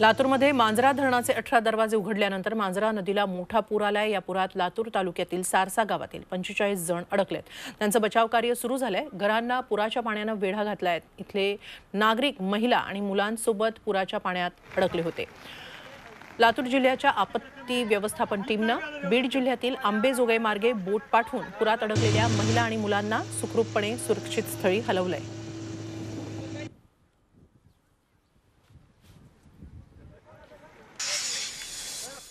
लातूरमध्ये मांजरा धरणाचे अठरा दरवाजे उघडल्यानंतर मांजरा नदीला मोठा पूर आलाय. या पुरात लातूर तालुक्यातील सारसा गावातील पंचेचाळीस जण अडकलेत. त्यांचं बचाव कार्य सुरू झालंय. घरांना पुराच्या पाण्यानं वेढा घातलाय. इथले नागरिक महिला आणि मुलांसोबत पुराच्या पाण्यात अडकले होते. लातूर जिल्ह्याच्या आपत्ती व्यवस्थापन टीमनं बीड जिल्ह्यातील आंबेजोगाई मार्गे बोट पाठवून पुरात अडकलेल्या महिला आणि मुलांना सुखरूपपणे सुरक्षित स्थळी हलवलंय.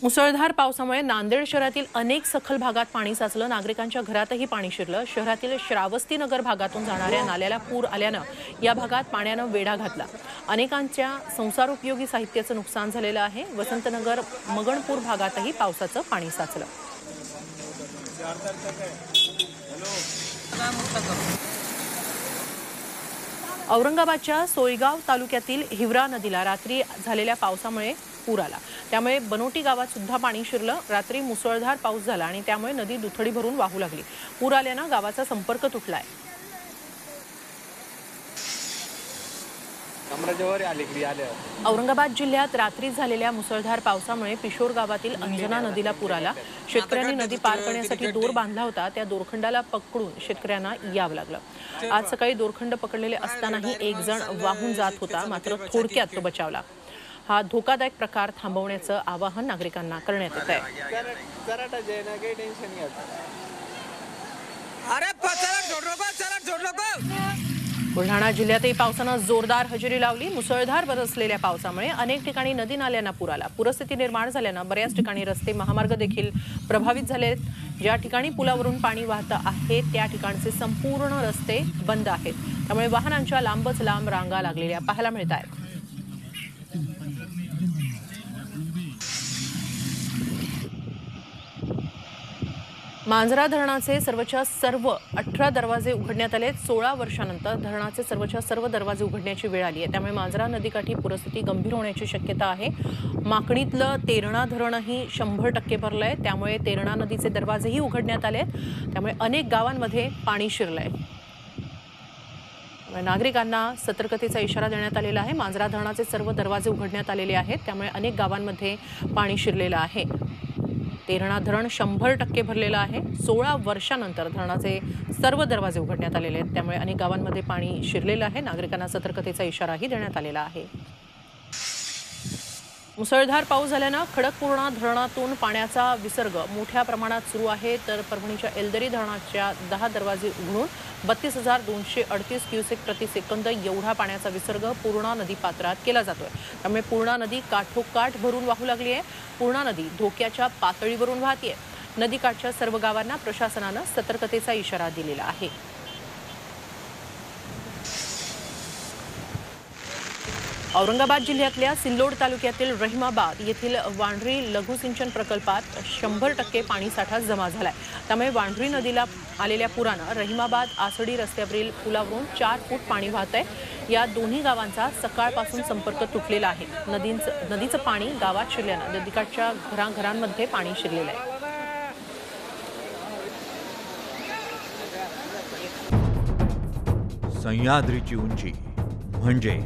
मुसळधार पावसामुळे नांदेड शहरातील अनेक सखल भागात पाणी साचलं. नागरिकांच्या घरातही पाणी शिरलं. शहरातील श्रावस्ती नगर भागातून जाणाऱ्या नाल्याला पूर आल्यानं या भागात पाण्यानं वेढा घातला. अनेकांच्या संसारोपयोगी साहित्याचं नुकसान झालेलं आहे. वसंतनगर मगणपूर भागातही पावसाचं पाणी साचलं. औरंगाबादच्या सोयगाव तालुक्यातील हिवरा नदीला रात्री झालेल्या पावसामुळे पूर आला. त्यामुळे बनोटी गावात सुद्धा पाणी शिरलं. रात्री मुसळधार पाऊस झाला आणि त्यामुळे नदी दुथडी भरून वाहू लागली. पूर आल्यानं गावाचा संपर्क आल्या औरंगाबाद जिल्ह्यात रात्री झालेल्या मुसळधार पावसामुळे पिशोर गावातील अंजना नदीला पूर आला. शेतकऱ्यांनी नदी पार करण्यासाठी दोर बांधला होता. त्या दोरखंडाला पकडून शेतकऱ्यांना यावं लागलं. आज सकाळी दोरखंड पकडलेले असतानाही एक जण वाहून जात होता. मात्र थोडक्यात तो बचावला. हा धोकादायक प्रकार थांबवण्याचं आवाहन नागरिकांना करण्यात येत आहे बुलढाणा जिल्ह्यातही पावसानं जोरदार हजेरी लावली. मुसळधार बरसलेल्या पावसामुळे अनेक ठिकाणी नदी नाल्यांना पूर आला. पूरस्थिती निर्माण झाल्यानं बऱ्याच ठिकाणी रस्ते महामार्ग देखील प्रभावित झाले आहेत. ज्या ठिकाणी पुलावरून पाणी वाहतं आहे त्या ठिकाणचे संपूर्ण रस्ते बंद आहेत. त्यामुळे वाहनांच्या लांबच लांब रांगा लागलेल्या पाहायला मिळत आहेत. मांजरा धरणाचे सर्वच्या सर्व अठरा दरवाजे उघडण्यात आले सोळा वर्षानंतर धरणाचे सर्वच्या सर्व दरवाजे उघडण्याची वेळ आली आहे. त्यामुळे मांजरा नदीकाठी पूरस्थिती गंभीर होण्याची शक्यता आहे. माकणीतलं तेरणा धरणही शंभर टक्के भरलं आहे त्यामुळे तेरणा नदीचे दरवाजेही उघडण्यात आले त्यामुळे अनेक गावांमध्ये पाणी शिरलं आहे नागरिकांना सतर्कतेचा इशारा देण्यात आलेला आहे. मांजरा धरणाचे सर्व दरवाजे उघडण्यात आलेले आहेत. त्यामुळे अनेक गावांमध्ये पाणी शिरलेलं आहे. तेरणा धरण शंभर टक्के भरलेलं आहे. सोळा वर्षानंतर धरणाचे सर्व दरवाजे उघडण्यात आलेले आहेत. त्यामुळे अनेक गावांमध्ये पाणी शिरलेलं आहे. नागरिकांना सतर्कतेचा इशाराही देण्यात आलेला आहे. मुसळधार पाऊस झाल्यानं खडकपूर्णा धरणातून पाण्याचा विसर्ग मोठ्या प्रमाणात सुरू आहे. तर परभणीच्या एलदरी धरणाच्या दहा दरवाजे उघडून बत्तीस हजार दोनशे अडतीस क्युसेक प्रति सेकंद एवढा पाण्याचा विसर्ग पूर्णा नदी पात्रात केला जातोय. त्यामुळे पूर्णा नदी काठोकाठ भरून वाहू लागली आहे. पूर्णा नदी धोक्याच्या पातळीवरून वाहतीये. नदीकाठच्या सर्व गावांना प्रशासनानं सतर्कतेचा इशारा दिलेला आहे. औरंगाबाद जिल्ह्यातल्या सिल्लोड तालुक्यातील रहिमाबाद येथील वांढरी लघुसिंचन प्रकल्पात शंभर टक्के पाणीसाठा जमा झालाय. त्यामुळे वांढरी नदीला आलेल्या पुरानं रहिमाबाद आसडी रस्त्यावरील पुलावरून चार फूट पाणी वाहत आहे. या दोन्ही गावांचा सकाळपासून संपर्क तुटलेला आहे. नदींचं नदीचं पाणी गावात शिरल्यानं नदीकाठच्या घराघरांमध्ये पाणी शिरलेलं आहे. सह्याद्रीची उंची म्हणजे